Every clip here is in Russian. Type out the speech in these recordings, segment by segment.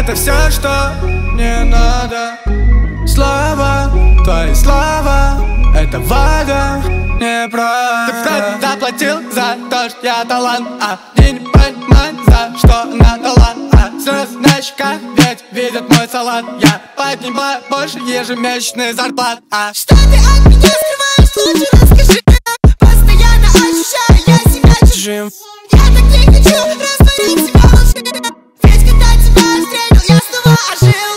это все, что мне надо. Слова, твои слова, это вага, неправда Ты кто заплатил за то, что я талант, а Ты не понимаю, за что надала, а Сразу на щеках ведь видят мой салат. Я поднимаю больше ежемесячный зарплат, а Что ты от меня скрываешь, лучше расскажи Постоянно ощущаю я себя чужим. Я так не хочу растворить себя. I should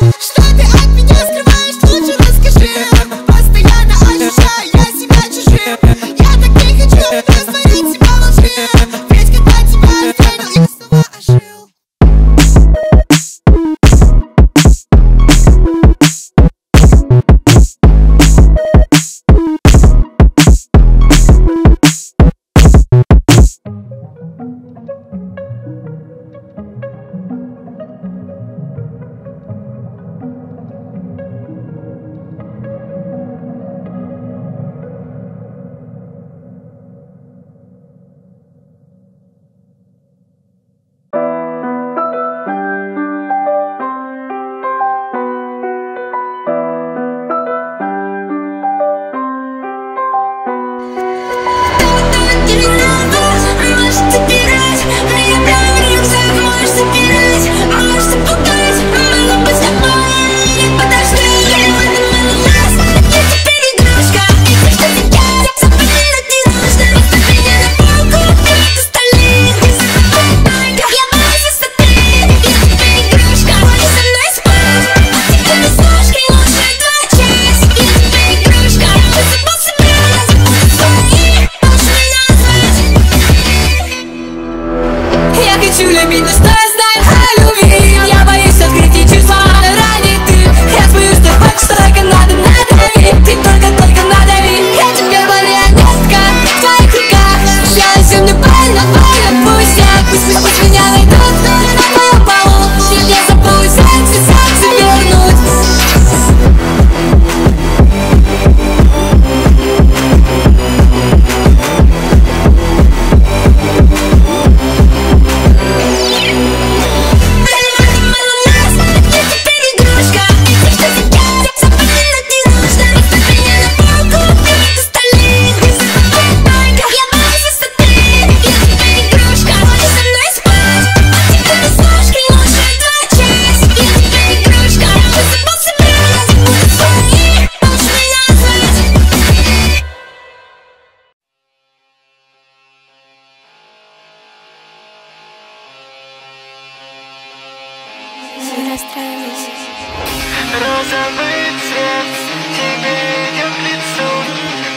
Розовый цвет тебе идет к лицу.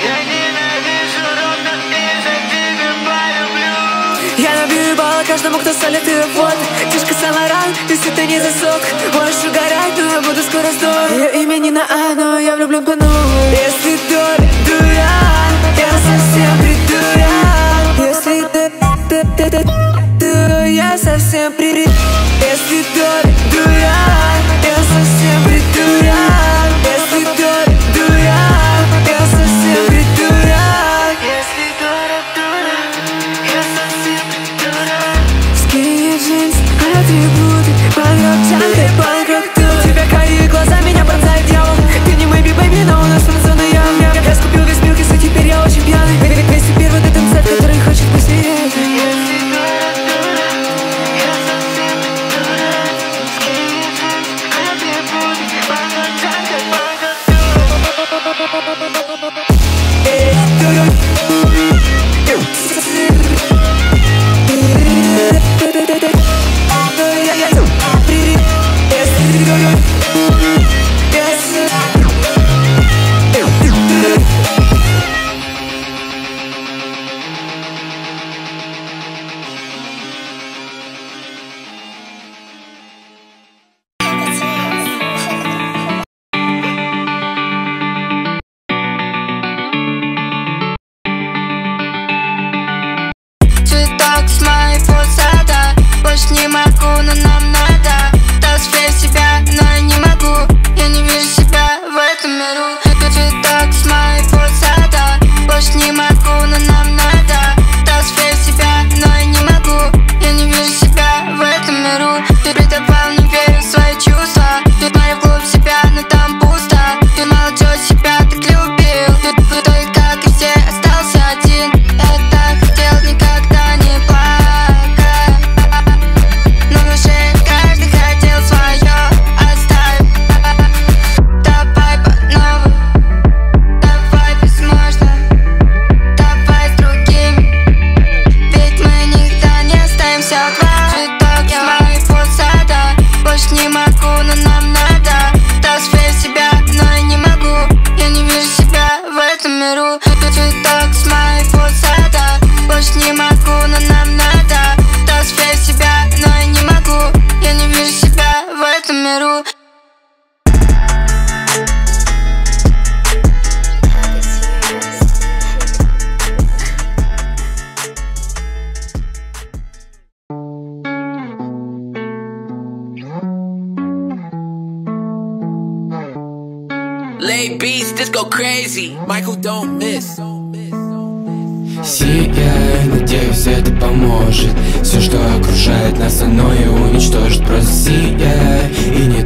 Я ненавижу ровно из-за тебя полюблю. Я набивала каждому, кто солит ее вот. Тишка самаран, если ты не засок. Больше горать, но я буду скоро здор. Ее имя не на А, но я влюблен по новой. Если дорог Lay beats, this go crazy. Michael don't miss. Сияй, надеюсь, это поможет Все, что окружает нас, оно и уничтожит Просто сияй и не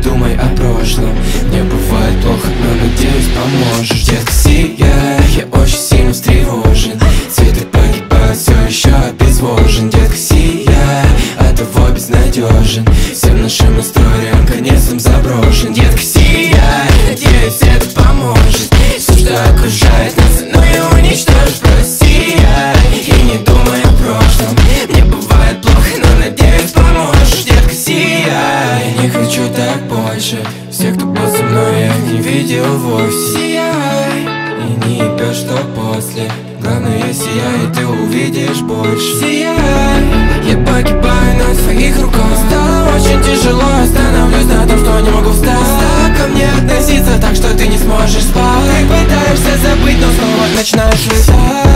видел вовсе Сияй. И не ебешь, что после. Главное, сияй, и ты увидишь больше. Сияй. Я погибаю на твоих руках. Стало очень тяжело, остановлюсь на том, что не могу встать. Стала ко мне относиться так, что ты не сможешь спать. Ты пытаешься забыть, но снова начинаешь летать